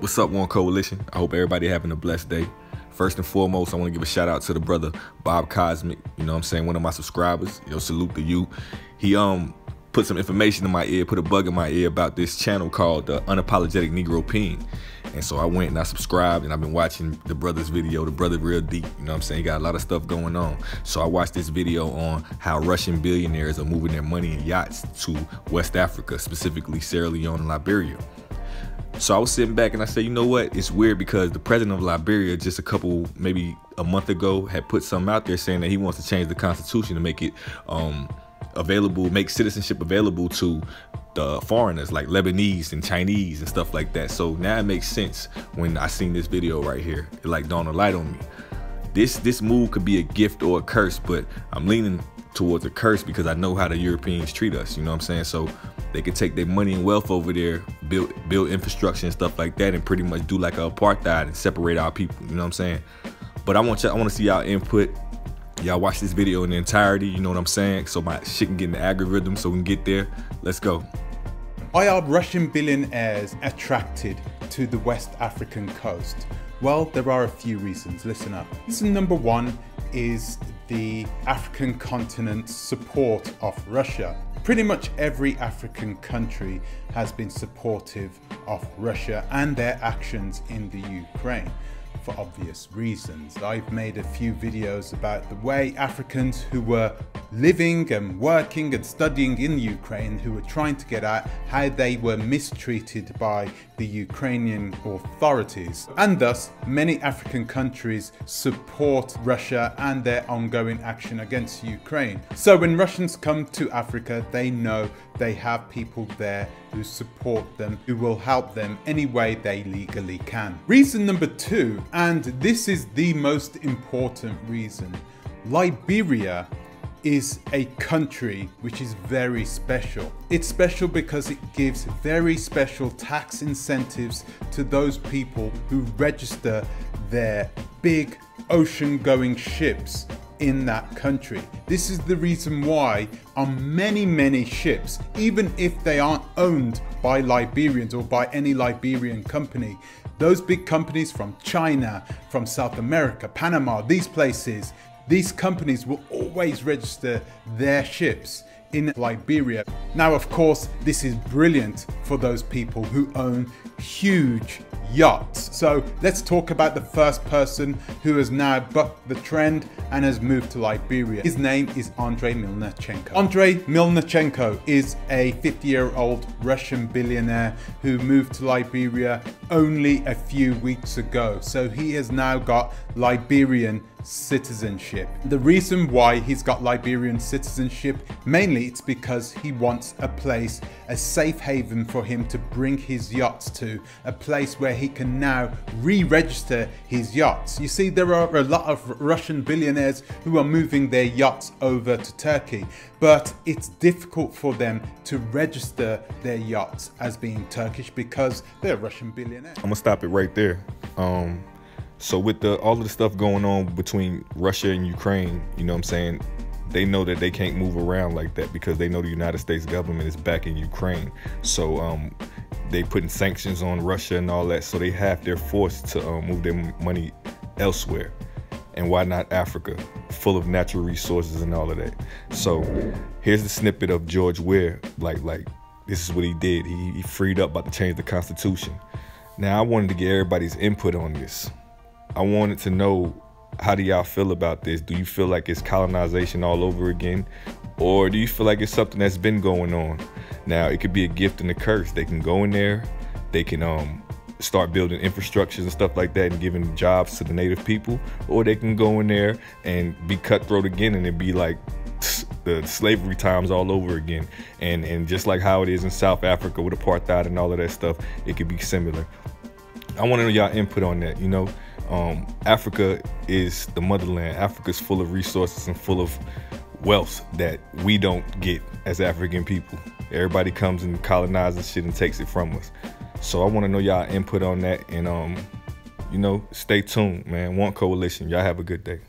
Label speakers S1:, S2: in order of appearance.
S1: What's up, One Coalition? I hope everybody having a blessed day. First and foremost, I want to give a shout out to the brother Bob Cosmic. You know what I'm saying? One of my subscribers. Yo, salute to you. He um put some information in my ear, put a bug in my ear about this channel called the Unapologetic Negro Peen. And so I went and I subscribed and I've been watching the brother's video, the brother real deep. You know what I'm saying? He got a lot of stuff going on. So I watched this video on how Russian billionaires are moving their money in yachts to West Africa, specifically Sierra Leone and Liberia. So I was sitting back and I said, you know what? It's weird because the president of Liberia just a couple, maybe a month ago, had put something out there saying that he wants to change the constitution to make it um, available, make citizenship available to the foreigners like Lebanese and Chinese and stuff like that. So now it makes sense when I seen this video right here. It like dawned a light on me. This this move could be a gift or a curse, but I'm leaning towards a curse because I know how the Europeans treat us. You know what I'm saying? So they could take their money and wealth over there, build build infrastructure and stuff like that, and pretty much do like a apartheid and separate our people. You know what I'm saying? But I want you, I want to see y'all input. Y'all watch this video in the entirety. You know what I'm saying? So my shit can get in the algorithm, so we can get there. Let's go.
S2: Why are Russian billionaires attracted to the West African coast? Well, there are a few reasons. Listen up. Reason number one is the African continent's support of Russia. Pretty much every African country has been supportive of Russia and their actions in the Ukraine for obvious reasons. I've made a few videos about the way Africans who were living and working and studying in Ukraine who were trying to get out how they were mistreated by the Ukrainian authorities. And thus, many African countries support Russia and their ongoing action against Ukraine. So when Russians come to Africa, they know they have people there who support them, who will help them any way they legally can. Reason number two, and this is the most important reason, Liberia is a country which is very special. It's special because it gives very special tax incentives to those people who register their big ocean going ships in that country. This is the reason why on many, many ships, even if they aren't owned by Liberians or by any Liberian company, those big companies from China, from South America, Panama, these places, these companies will always register their ships in Liberia. Now, of course, this is brilliant for those people who own huge yachts. So let's talk about the first person who has now bucked the trend and has moved to Liberia. His name is Andrei Melnichenko. Andrei Melnichenko is a 50 year old Russian billionaire who moved to Liberia only a few weeks ago. So he has now got Liberian citizenship. The reason why he's got Liberian citizenship, mainly it's because he wants a place, a safe haven for him to bring his yachts to, a place where he can now re-register his yachts. You see, there are a lot of Russian billionaires who are moving their yachts over to Turkey, but it's difficult for them to register their yachts as being Turkish because they're Russian billionaires.
S1: I'm gonna stop it right there. Um, so with the all of the stuff going on between Russia and Ukraine, you know what I'm saying? They know that they can't move around like that because they know the United States government is back in Ukraine. So um, they putting sanctions on Russia and all that. So they have their force to um, move their money elsewhere. And why not Africa, full of natural resources and all of that? So here's the snippet of George Weah. Like, like this is what he did. He, he freed up about to change the Constitution. Now I wanted to get everybody's input on this. I wanted to know how do y'all feel about this? Do you feel like it's colonization all over again? Or do you feel like it's something that's been going on? Now, it could be a gift and a curse. They can go in there, they can um, start building infrastructures and stuff like that and giving jobs to the native people, or they can go in there and be cutthroat again and it be like the slavery times all over again. And and just like how it is in South Africa with apartheid and all of that stuff, it could be similar. I want to know y'all input on that. You know, um, Africa is the motherland. Africa's full of resources and full of wealth that we don't get as African people. Everybody comes and colonizes shit and takes it from us. So I want to know y'all input on that and um, you know, stay tuned, man. One coalition. Y'all have a good day.